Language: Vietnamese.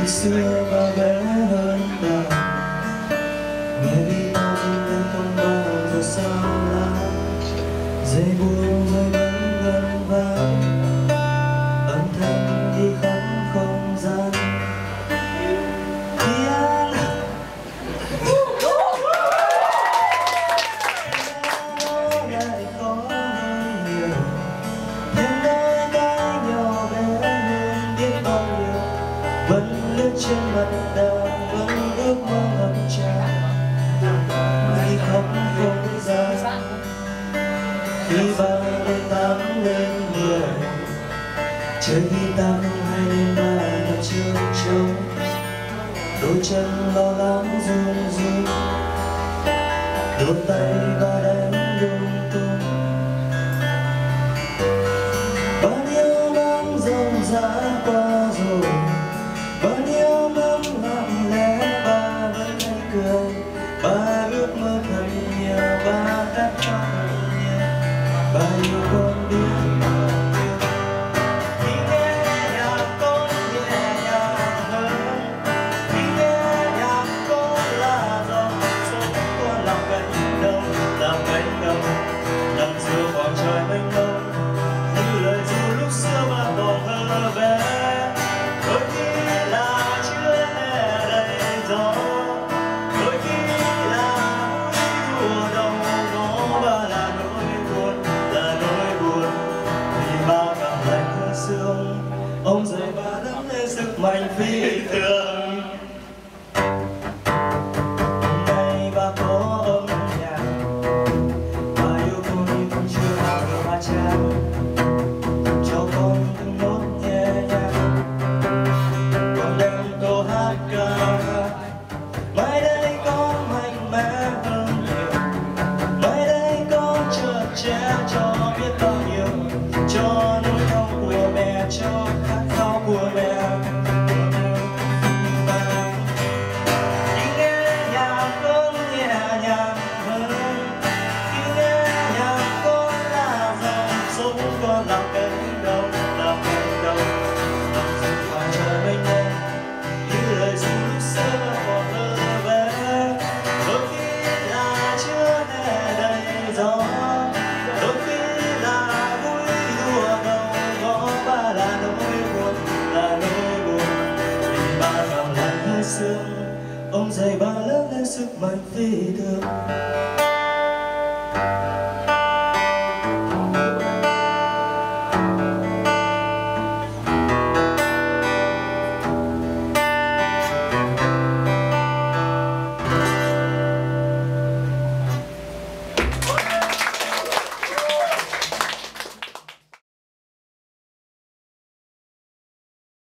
Please idea, good. trên mặt đào vẫn ước mơ ngập tràn. Mây không không gian khi ba lên tám lên mười, trời khi tăng hai lên ba là chưa trống. Đôi chân lo lắng run run, đôi tay ba đánh lung tung. Bao nhiêu năm dòng dã qua rồi, bao nhiêu cho khát khao của em dương ông dày ba lớp lên sức mạnh phi thường